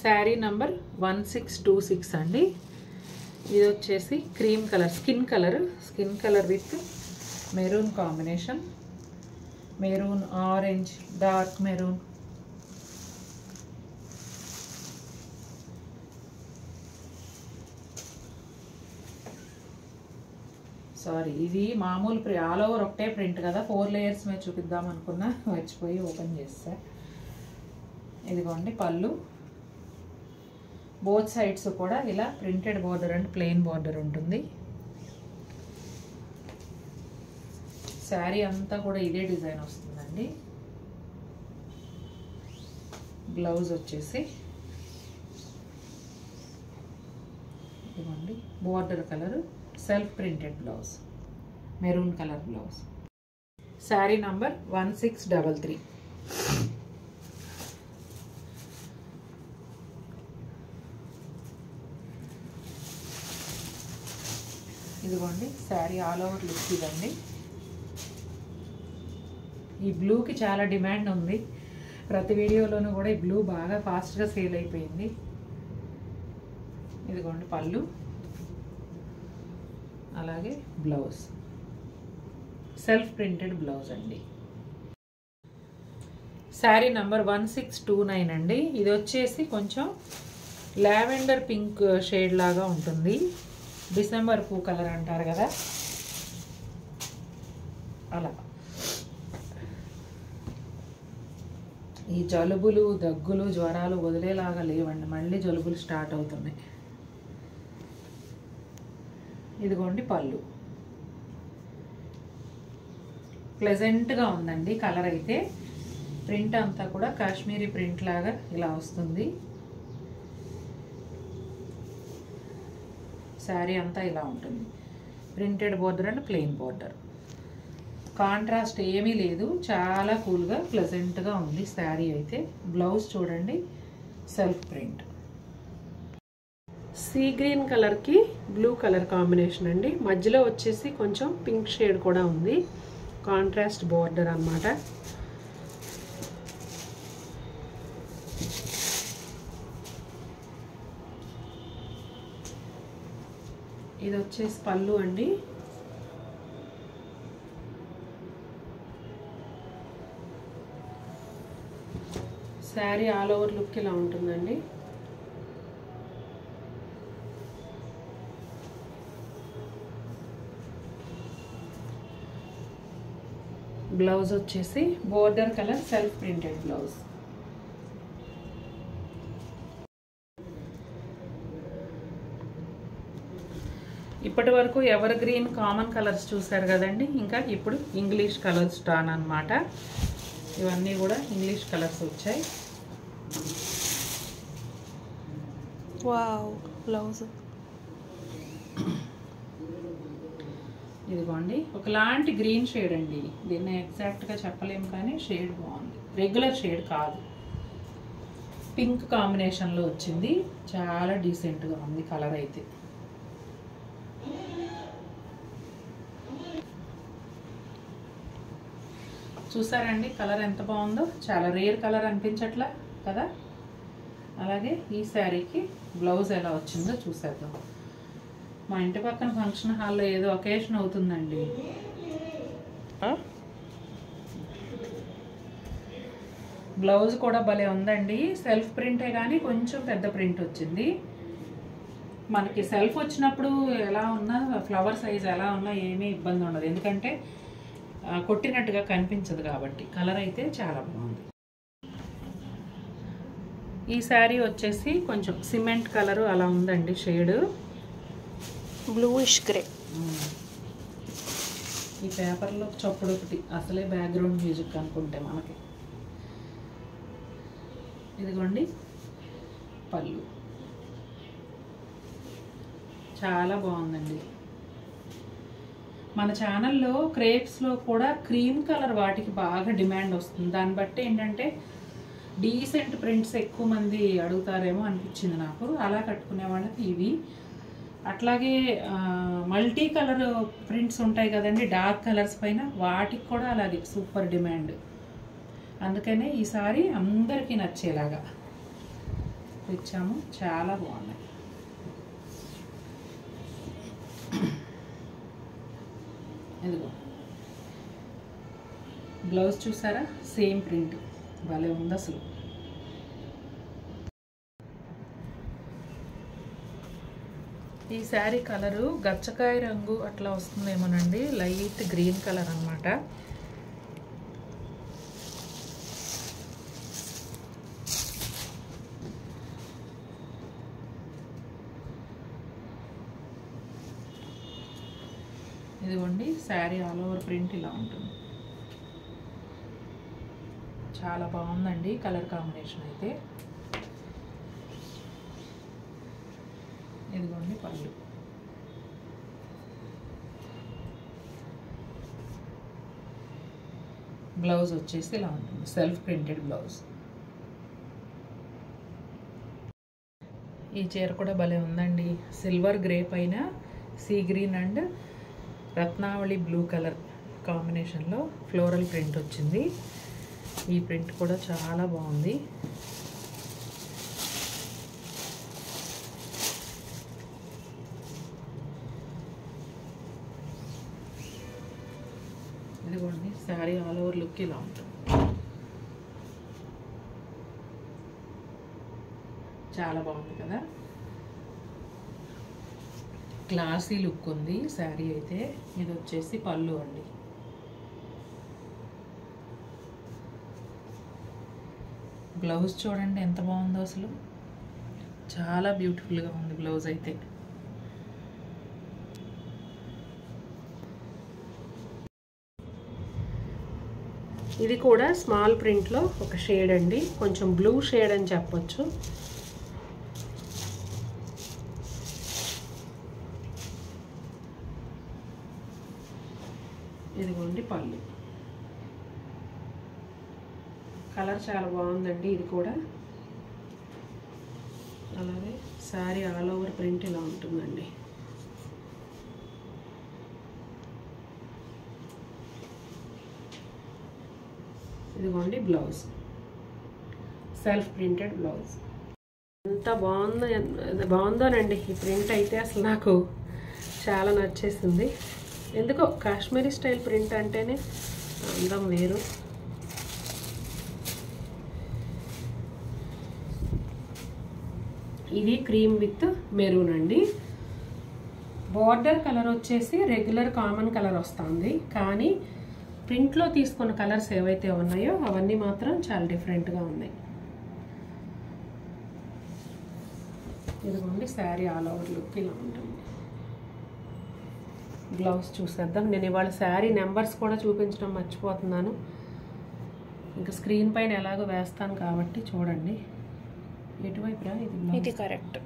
Sari number one six two six అండి. ఇది వచ్చేసి cream colour skin colour skin colour with maroon combination. Maroon orange dark maroon. Sorry ఇది మామూలు ప్రి all over ఒకటే print కదా. ఫోర్ లేయర్స్ మేము చూపిద్దాం అనుకున్నా మర్చిపోయి ఓపెన్ చేస్తా. ఇదిగోండి పళ్ళు. బోత్ సైడ్స్ కూడా ఇలా printed border and plain border ఉంటుంది. శారీ అంతా కూడా ఇదే డిజైన్ వస్తుందండి. బ్లౌజ్ వచ్చేసి ఇదిగోండి border colour self printed blouse maroon colour blouse sari number one six double three ఇదిగోండి శారీ ఆల్ ఓవర్ లుక్ ఇదండి. ఈ బ్లూకి చాలా డిమాండ్ ఉంది. ప్రతి వీడియోలోనూ కూడా ఈ బ్లూ బాగా ఫాస్ట్గా సేల్ అయిపోయింది. ఇదిగోండి పళ్ళు. అలాగే బ్లౌజ్ సెల్ఫ్ ప్రింటెడ్ బ్లౌజ్ అండి. Sari number one six two nine అండి. ఇది వచ్చేసి కొంచెం లావెండర్ పింక్ షేడ్ లాగా ఉంటుంది. డిసెంబర్ పూ కలర్ అంటారు కదా? అలా. ఈ జలుబులు దగ్గులు జ్వరాలు వదిలేలాగా లేవండి. మళ్ళీ జలుబులు స్టార్ట్ అవుతున్నాయి. ఇదిగోండి పళ్ళు. ప్లెజెంట్గా ఉందండి కలర్ అయితే. ప్రింట్ అంతా కూడా కాశ్మీరీ ప్రింట్ లాగా ఇలా వస్తుంది. శారీ అంతా ఇలా ఉంటుంది. Printed border and plain border. Contrast ఏమీ లేదు. చాలా కూల్గా ప్లెజెంట్గా ఉంది శారీ అయితే. బ్లౌజ్ చూడండి. సెల్ఫ్ ప్రింట్ సీ గ్రీన్ కలర్కి బ్లూ కలర్ కాంబినేషన్ అండి. మధ్యలో వచ్చేసి కొంచెం పింక్ షేడ్ కూడా ఉంది. కాంట్రాస్ట్ బోర్డర్ అన్నమాట. ఇది వచ్చేసి పళ్ళు అండి. శారీ ఆల్ ఓవర్ లుక్ ఇలా ఉంటుందండి. బ్లౌజ్ వచ్చేసి border colour self printed blouse. ఇప్పటి వరకు ఎవర్ గ్రీన్ కామన్ కలర్స్ చూశారు కదండి. ఇంకా ఇప్పుడు ఇంగ్లీష్ కలర్స్ టాన్ అన్నమాట. ఇవన్నీ కూడా ఇంగ్లీష్ కలర్స్ వచ్చాయి. వావ్ బ్లౌజ్ ఇదిగోండి. ఒకలాంటి గ్రీన్ షేడ్ అండి. దీన్ని ఎగ్జాక్ట్గా చెప్పలేము కానీ షేడ్ బాగుంది. రెగ్యులర్ షేడ్ కాదు. పింక్ కాంబినేషన్లో వచ్చింది. చాలా డీసెంట్గా ఉంది కలర్ అయితే. చూసారండి? కలర్ ఎంత బాగుందో. చాలా రేర్ కలర్ అనిపించట్లా కదా? అలాగే ఈ శారీకి బ్లౌజ్ ఎలా వచ్చిందో చూసేద్దాం. మా ఇంటి పక్కన ఫంక్షన్ హాల్లో ఏదో ఒకేషన్ అవుతుందండి. బ్లౌజ్ కూడా భలే ఉందండి. సెల్ఫ్ ప్రింటే కానీ కొంచెం పెద్ద ప్రింట్ వచ్చింది. మనకి సెల్ఫ్ వచ్చినప్పుడు ఎలా ఉన్నా ఫ్లవర్ సైజ్ ఎలా ఉన్నా ఏమీ ఇబ్బంది ఉండదు. ఎందుకంటే కొట్టినట్టుగా కనిపించదు కాబట్టి కలర్ అయితే చాలా బాగుంది. ఈ శారీ వచ్చేసి కొంచెం సిమెంట్ కలర్ అలా ఉందండి షేడ్. Bluish grey. ఈ పేపర్లో చప్పుడు ఒకటి అసలే బ్యాక్గ్రౌండ్ మ్యూజిక్ అనుకుంటే మనకి. ఇదిగోండి పళ్ళు. చాలా బాగుందండి. మన ఛానల్లో క్రేప్స్లో కూడా క్రీమ్ కలర్ వాటికి బాగా డిమాండ్ వస్తుంది. దాన్ని బట్టి ఏంటంటే డీసెంట్ ప్రింట్స్ ఎక్కువ మంది అడుగుతారేమో అనిపించింది నాకు. అలా కట్టుకునే వాళ్ళకి ఇవి. అట్లాగే మల్టీ కలర్ ప్రింట్స్ ఉంటాయి కదండి డార్క్ కలర్స్ పైన వాటికి కూడా అలాగే సూపర్ డిమాండ్ అందుకనే ఈసారి అందరికీ నచ్చేలాగా తెచ్చాము. చాలా బాగున్నాయి. ఎందుకో బ్లౌజ్ చూసారా? సేమ్ ప్రింట్ భలే ఉంది అసలు. ఈ శారీ కలరు గచ్చకాయ రంగు అట్లా వస్తుందేమోనండి. లైట్ గ్రీన్ కలర్ అన్నమాట. ఇదిగోండి శారీ ఆల్ ఓవర్ ప్రింట్ ఇలా ఉంటుంది. చాలా బాగుందండి కలర్ కాంబినేషన్ అయితే. ఇదిగోండి పళ్ళు. బ్లౌజ్ వచ్చేసి ఇలా ఉంటుంది సెల్ఫ్ ప్రింటెడ్ బ్లౌజ్. ఈ చీర కూడా భలే ఉందండి. సిల్వర్ గ్రే పైన sea green and Ratnavali blue colour కాంబినేషన్లో ఫ్లోరల్ ప్రింట్ వచ్చింది. ఈ ప్రింట్ కూడా చాలా బాగుంది. ఇదిగోండి శారీ ఆల్ ఓవర్ లుక్ ఇలా ఉంటుంది. చాలా బాగుంది కదా? క్లాసీ లుక్ ఉంది శారీ అయితే. ఇది వచ్చేసి పళ్ళు అండి. బ్లౌజ్ చూడండి ఎంత బాగుందో అసలు. చాలా బ్యూటిఫుల్గా ఉంది బ్లౌజ్ అయితే. ఇది కూడా స్మాల్ ప్రింట్లో ఒక షేడ్ అండి. కొంచెం బ్లూ షేడ్ అని చెప్పొచ్చు. ఇదిగోండి పళ్ళు కలర్ చాలా బాగుందండి ఇది కూడా. అలాగే శారీ ఆల్ ఓవర్ ప్రింట్ ఇలా ఉంటుందండి. ఇదిగోండి బ్లౌజ్. Self printed blouse. ఎంత బాగుందో బాగుందోనండి. ఈ ప్రింట్ అయితే అసలు నాకు చాలా నచ్చేసింది. ఎందుకో కాశ్మీరీ స్టైల్ ప్రింట్ అంటేనే అందం వేరు. ఇది క్రీమ్ విత్ మెరూన్ అండి. బార్డర్ కలర్ వచ్చేసి రెగ్యులర్ కామన్ కలర్ వస్తుంది. కానీ ప్రింట్లో తీసుకున్న కలర్స్ ఏవైతే ఉన్నాయో అవన్నీ మాత్రం చాలా డిఫరెంట్గా ఉన్నాయి. ఇదిగోండి శారీ ఆల్ ఓవర్ లుక్ ఇలా ఉంటుంది. బ్లౌజ్ చూసేద్దాం నేను ఇవాళ శారీ నెంబర్స్ కూడా చూపించడం మర్చిపోతున్నాను ఇంకా స్క్రీన్ పైన ఎలాగో వేస్తాను కాబట్టి చూడండి ఎటువైపురా ఇది? ఇది కరెక్ట్.